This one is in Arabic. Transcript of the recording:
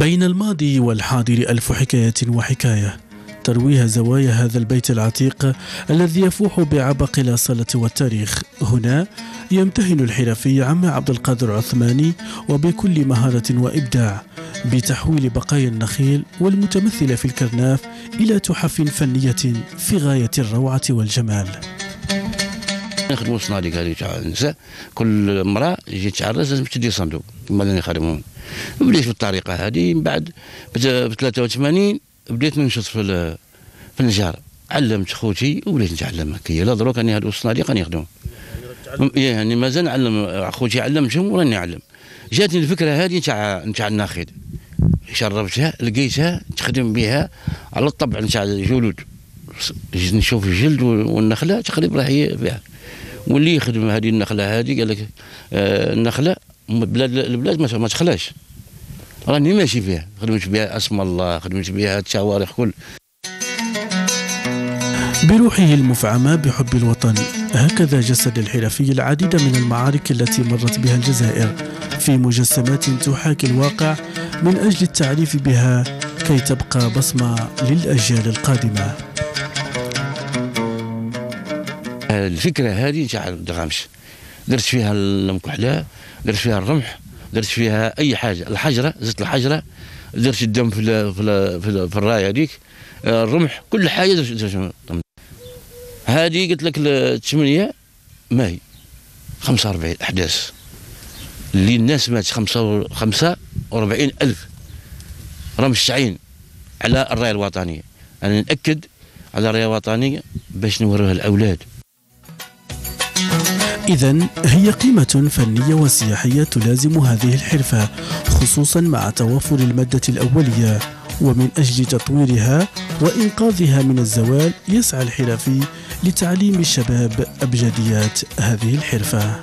بين الماضي والحاضر ألف حكاية وحكاية. ترويها زوايا هذا البيت العتيق الذي يفوح بعبق الأصالة والتاريخ. هنا يمتهن الحرفي عم عبد القادر عثماني وبكل مهارة وإبداع بتحويل بقايا النخيل والمتمثلة في الكرناف إلى تحف فنية في غاية الروعة والجمال. نخدموا صناديق هذه تاع النساء. كل امرأة تجي تعرس لازم تدي صندوق. كما اللي نخدمون بديت بالطريقة هذه من بعد ب 83 بديت ننشط في في النجارة. علمت خوتي وبديت نتعلم هكايا لا دروك راني هادو الصناديق راني نخدمهم. يعني مازال نعلم خوتي علمتهم وراني نعلم. جاتني الفكرة هذه تاع تاع الناخذ شربتها لقيتها تخدم بها على الطبع نتاع الجلود. نشوف الجلد والنخلة تقريبا هي فيها. واللي يخدم هذه النخلة هذه قال لك آه النخله بلاد البلاد ما تخلاش. راني ماشي فيها. خدمت بها أسم الله خدمت بها التواريخ كل. بروحه المفعمة بحب الوطن هكذا جسد الحرفي العديد من المعارك التي مرت بها الجزائر. في مجسمات تحاكي الواقع من أجل التعريف بها كي تبقى بصمة للأجيال القادمة. الفكرة هذه تاع الدغامش درت فيها المكحلة درت فيها الرمح درت فيها أي حاجة. الحجرة زدت الحجرة درت الدم في ال في, ال في, ال في الراية هذيك. الرمح كل حاجة درت هذه قلت لك الثمانية ما هي؟ 45 أحداث. اللي الناس مات 45 ألف. رمش تعين على الراية الوطنية. أنا نأكد على الراية الوطنية باش نوريها الأولاد إذا هي قيمة فنية وسياحية تلازم هذه الحرفة خصوصا مع توافر المادة الأولية. ومن أجل تطويرها وإنقاذها من الزوال يسعى الحرفي لتعليم الشباب أبجديات هذه الحرفة.